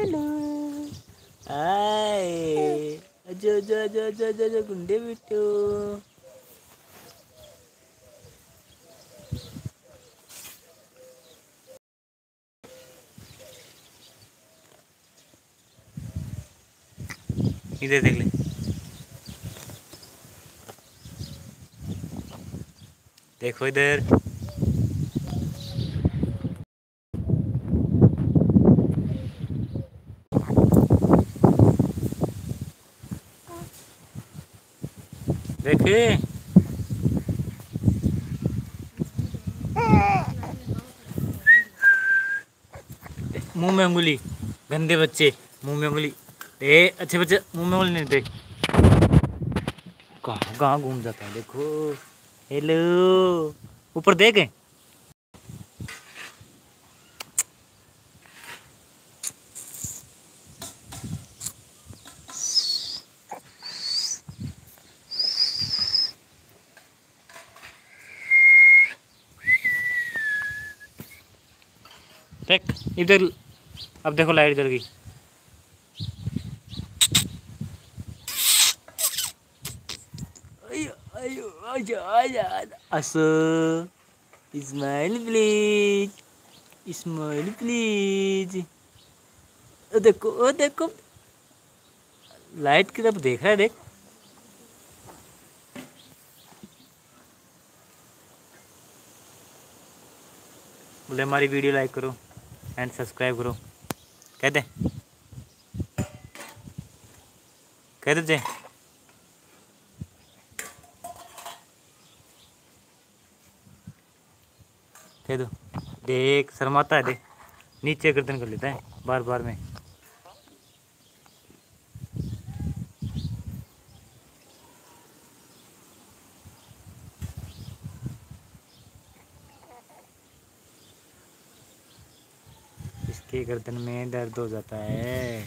Hello आए। जो जो जो जो जो जो गुंडे बिट्टू। इधर देख ले। देखो इधर। देखे? मुँह में उंगली, गंदे बच्चे, मुँह में उंगली। ए, अच्छे बच्चे, मुँह में उंगली नहीं देख। कहाँ कहाँ घूम जाता है? देखो। हेलो। ऊपर देख। देख, इधर, अब देखो लाइट इधर गई। असो स्माइल प्लीज़ स्माइल प्लीज़ ओ देखो ओ देखो। लाइट की तरफ़ देख रहा है, देख। बोले, हमारी वीडियो लाइक करो। एंड सब्सक्राइब करो कहते कहते जे कह दो देख शर्माता है देख नीचे गर्दन कर लेता है बार बार में इसके गर्दन में दर्द हो जाता है।